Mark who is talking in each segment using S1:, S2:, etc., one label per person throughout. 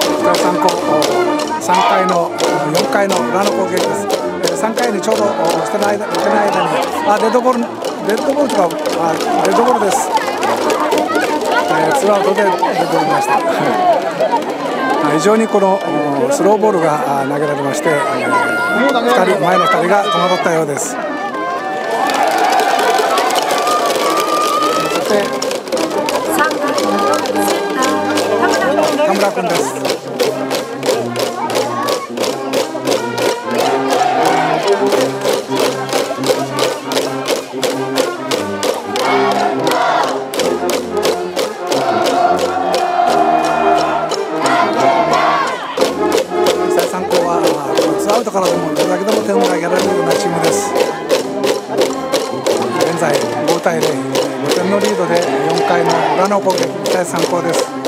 S1: 北参考3回の4回の裏の攻撃です3回にちょうど捨てない間捨てない間にあデッドボールデッドボールとかあデッドボールです、えー、ツーアウトで出てきました非常にこのスローボールが投げられまして、2人前の2人が戸惑ったようです。田君です。参考はツーアウトからでもどれだけでも点を挙げられるようなチームです現在5対0 5点のリードで4回の裏の攻撃期待参考です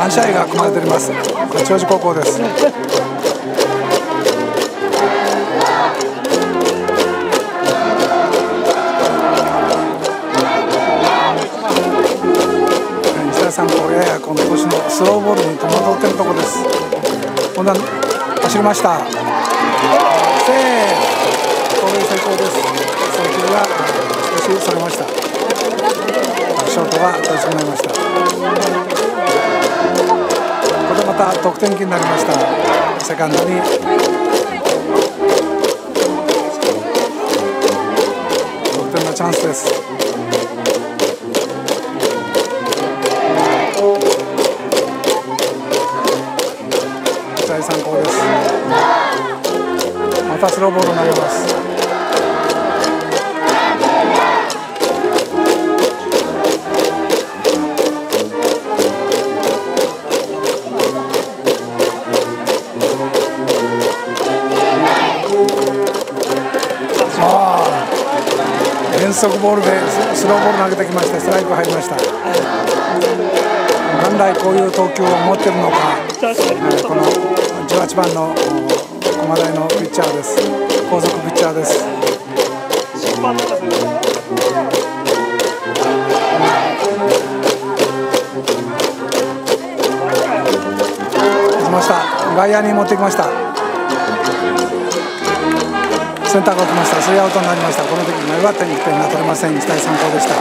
S1: 3試合が組まれております。八王子高校です。さんとややこの年のスローボールに戸惑っているところです。今度は走りました。セーフ盗塁成功です。送球が少しそれました。ショートが取り損ないました。得点機になりました。セカンドに。得点のチャンスです。第3項です。またスローボール投げます。変則ボールでスローボール投げてきましてストライク入りました。本来こういう投球を持ってるのか。この18番の駒台のピッチャーです。後続ピッチャーです。外野に持ってきました。センターが落ちましたスリーアウトになりましたこの時には点1点が取れません。1対3高でした。